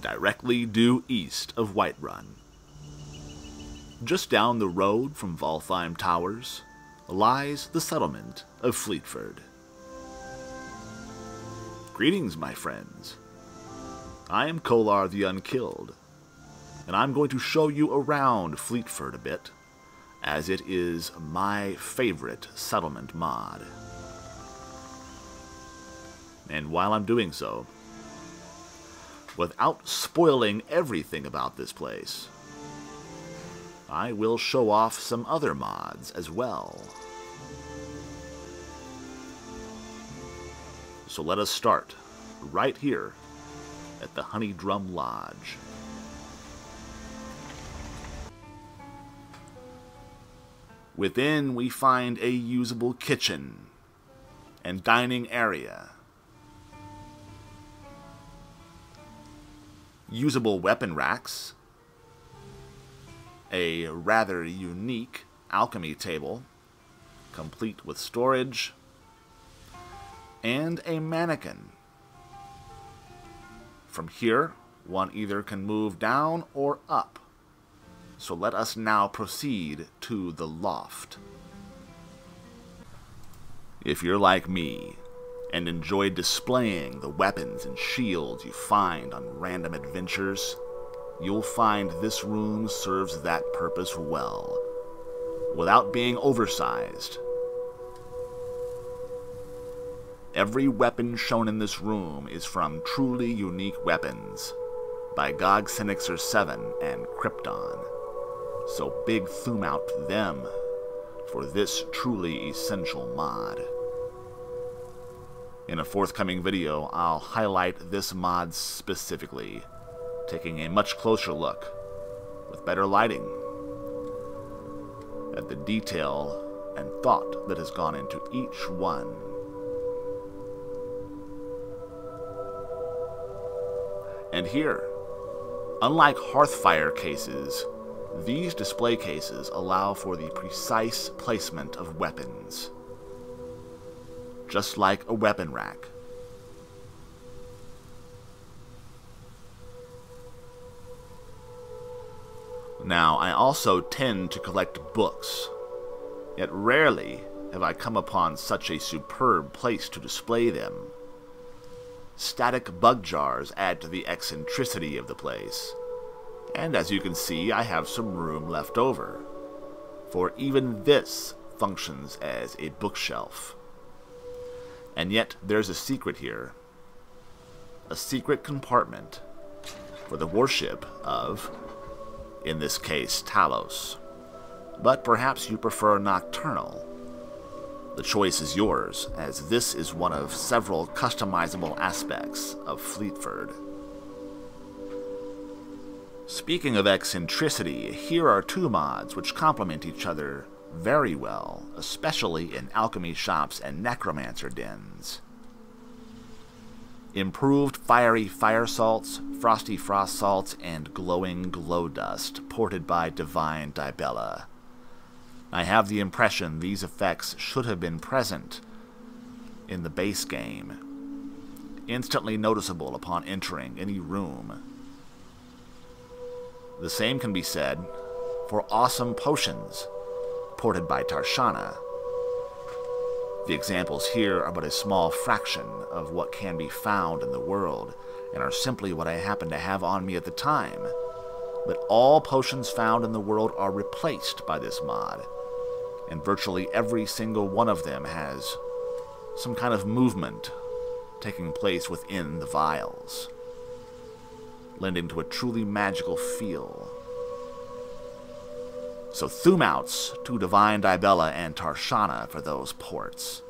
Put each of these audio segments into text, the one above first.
directly due east of Whiterun. Just down the road from Valtheim Towers lies the settlement of Fleetford. Greetings, my friends. I am Kohlar the Unkilled, and I'm going to show you around Fleetford a bit, as it is my favorite settlement mod. And while I'm doing so, without spoiling everything about this place, I will show off some other mods as well. So let us start right here at the Honey Drum Lodge. Within, we find a usable kitchen and dining area. Usable weapon racks, a rather unique alchemy table, complete with storage, and a mannequin from here, one either can move down or up. So let us now proceed to the loft. If you're like me, and enjoy displaying the weapons and shields you find on random adventures, you'll find this room serves that purpose well, without being oversized Every weapon shown in this room is from truly unique weapons by GOG Sinixer 7 and Krypton. So big thum out to them for this truly essential mod. In a forthcoming video, I'll highlight this mod specifically, taking a much closer look, with better lighting, at the detail and thought that has gone into each one And here, unlike Hearthfire cases, these display cases allow for the precise placement of weapons. Just like a weapon rack. Now, I also tend to collect books, yet rarely have I come upon such a superb place to display them static bug jars add to the eccentricity of the place. And as you can see, I have some room left over. For even this functions as a bookshelf. And yet, there's a secret here. A secret compartment for the worship of, in this case, Talos. But perhaps you prefer Nocturnal, the choice is yours, as this is one of several customizable aspects of Fleetford. Speaking of eccentricity, here are two mods which complement each other very well, especially in alchemy shops and necromancer dens. Improved fiery fire salts, frosty frost salts, and glowing glow dust, ported by Divine Dibella. I have the impression these effects should have been present in the base game, instantly noticeable upon entering any room. The same can be said for awesome potions, ported by Tarshana. The examples here are but a small fraction of what can be found in the world, and are simply what I happen to have on me at the time. But all potions found in the world are replaced by this mod, and virtually every single one of them has some kind of movement taking place within the vials, lending to a truly magical feel. So thumouts to Divine Dibella and Tarshana for those ports.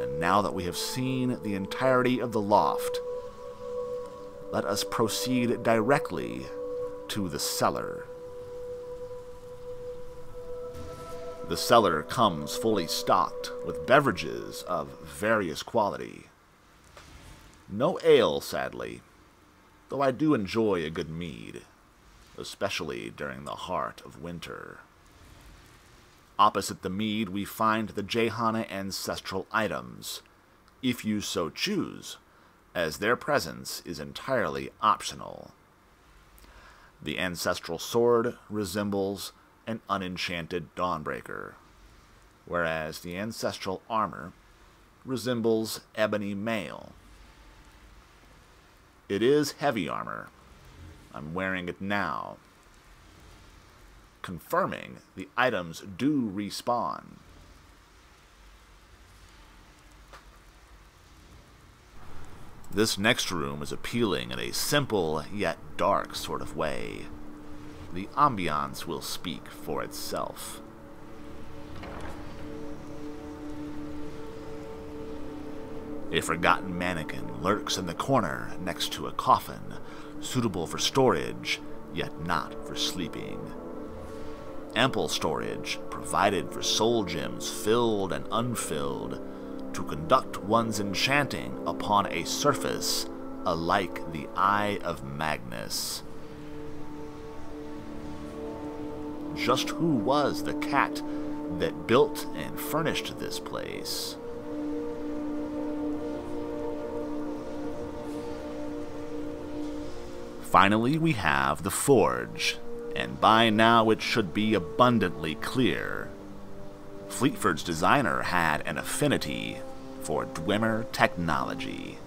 And now that we have seen the entirety of the loft, let us proceed directly to the cellar. The cellar comes fully stocked with beverages of various quality. No ale, sadly, though I do enjoy a good mead, especially during the heart of winter. Opposite the mead, we find the Jehana ancestral items, if you so choose, as their presence is entirely optional. The ancestral sword resembles an unenchanted Dawnbreaker, whereas the ancestral armor resembles ebony mail. It is heavy armor. I'm wearing it now, confirming the items do respawn. This next room is appealing in a simple yet dark sort of way. The ambiance will speak for itself. A forgotten mannequin lurks in the corner next to a coffin, suitable for storage, yet not for sleeping. Ample storage provided for soul gems filled and unfilled to conduct one's enchanting upon a surface alike the Eye of Magnus. Just who was the cat that built and furnished this place? Finally, we have the Forge, and by now it should be abundantly clear. Fleetford's designer had an affinity for Dwemer technology.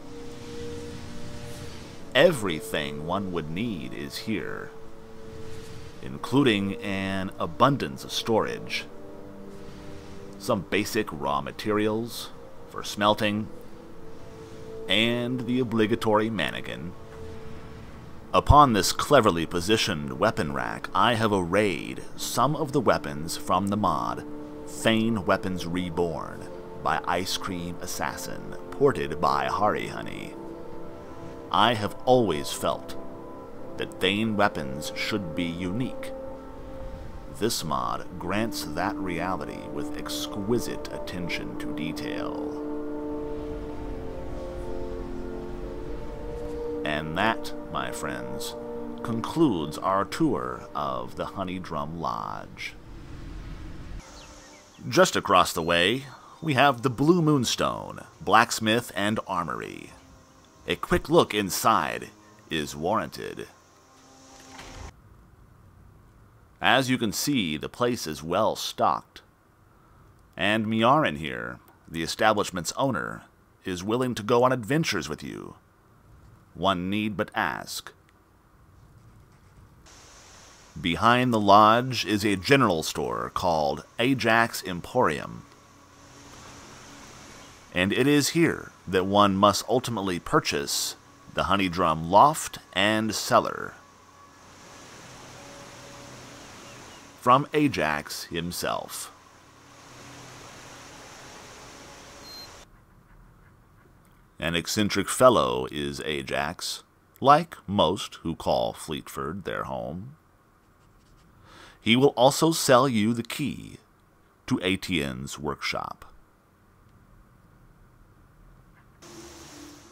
Everything one would need is here, including an abundance of storage, some basic raw materials for smelting, and the obligatory mannequin Upon this cleverly positioned weapon rack, I have arrayed some of the weapons from the mod Thane Weapons Reborn by Ice Cream Assassin, ported by Hari Honey. I have always felt that Thane weapons should be unique. This mod grants that reality with exquisite attention to detail. And that, my friends, concludes our tour of the Honey Drum Lodge. Just across the way, we have the Blue Moonstone, Blacksmith and Armory. A quick look inside is warranted. As you can see, the place is well stocked. And Miarin here, the establishment's owner, is willing to go on adventures with you one need but ask. Behind the lodge is a general store called Ajax Emporium. And it is here that one must ultimately purchase the Honeydrum Loft and Cellar. From Ajax himself. An eccentric fellow is Ajax, like most who call Fleetford their home. He will also sell you the key to Atien's workshop.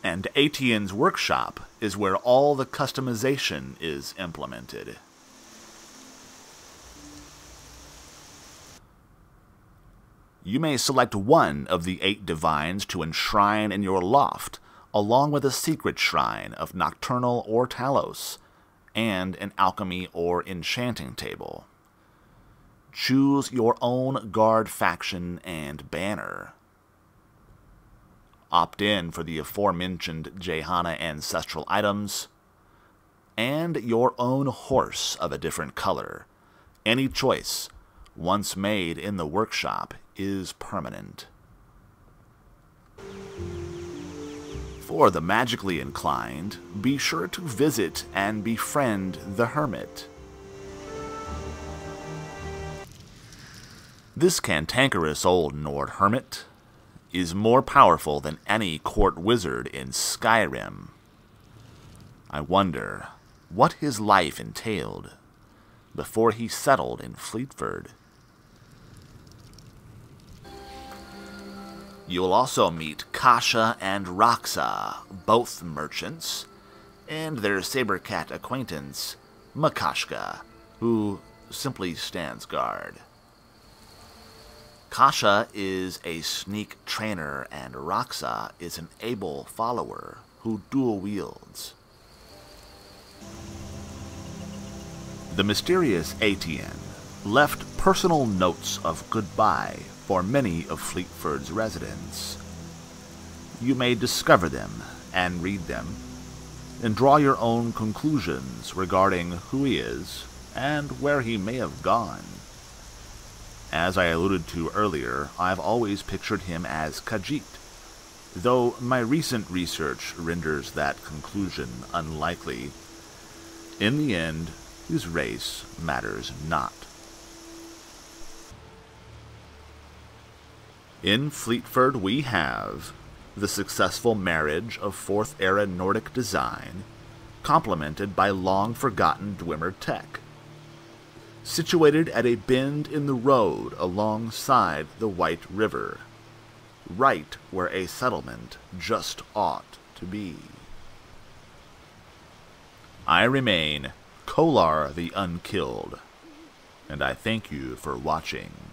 And Atien's workshop is where all the customization is implemented. You may select one of the eight divines to enshrine in your loft, along with a secret shrine of Nocturnal or Talos, and an alchemy or enchanting table. Choose your own guard faction and banner. Opt in for the aforementioned Jehana ancestral items, and your own horse of a different color. Any choice, once made in the workshop, is permanent. For the magically inclined, be sure to visit and befriend the Hermit. This cantankerous old Nord Hermit is more powerful than any court wizard in Skyrim. I wonder what his life entailed before he settled in Fleetford. You'll also meet Kasha and Roxa, both merchants, and their saber cat acquaintance, Makashka, who simply stands guard. Kasha is a sneak trainer and Roxa is an able follower who dual wields. The mysterious Atienne left personal notes of goodbye for many of Fleetford's residents. You may discover them and read them, and draw your own conclusions regarding who he is and where he may have gone. As I alluded to earlier, I've always pictured him as Khajiit, though my recent research renders that conclusion unlikely. In the end, his race matters not. In Fleetford we have the successful marriage of Fourth Era Nordic design, complemented by long forgotten Dwemer tech. Situated at a bend in the road alongside the White River, right where a settlement just ought to be. I remain Kohlar the Unkilled, and I thank you for watching.